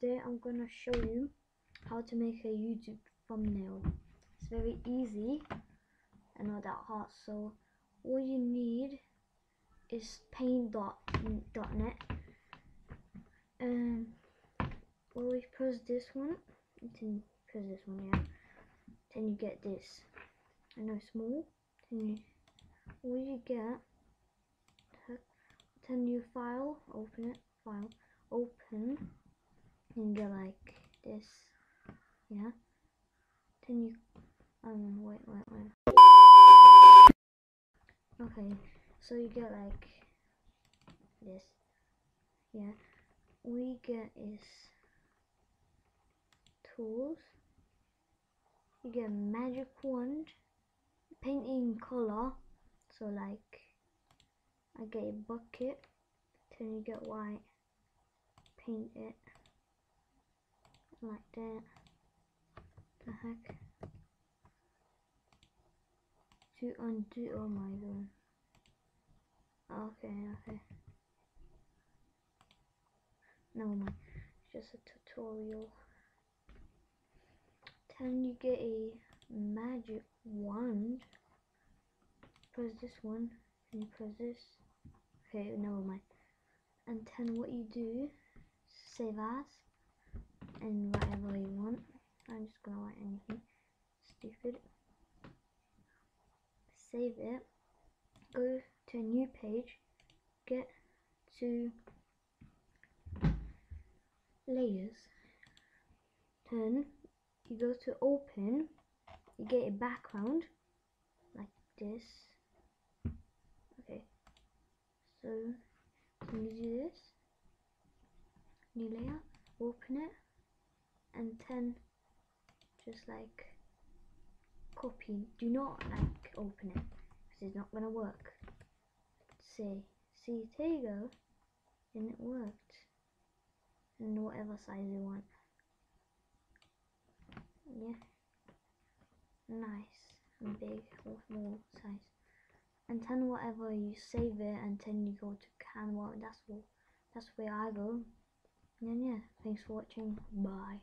Today I'm gonna show you how to make a YouTube thumbnail. It's very easy and not that hard. So all you need is paint.net and well we press this one. Then press this one yeah. Then you get this. I know small. Then you all you get then you file open it file open. And get like this yeah. Then you um wait wait wait. Okay so you get like this yeah we get is tools. You get magic wand painting color. So like I get a bucket then you get white paint it like that. The heck? To undo oh my god. Okay okay never mind. It's just a tutorial. Then you get a magic wand? Press this one. And you press this? Okay never mind. And then what you do save as and whatever you want. I'm just gonna write anything stupid. Save it. Go to a new page. Get to layers. Then you go to open. You get a background. Like this. Okay. So you do this? New layer. Open it. And then just like copy. Do not like open it. Because it's not gonna work. See see there you go. And it worked and whatever size you want. Yeah. Nice and big or small size. And then whatever you save it and then you go to Canva. That's what that's where I go. And yeah thanks for watching. Bye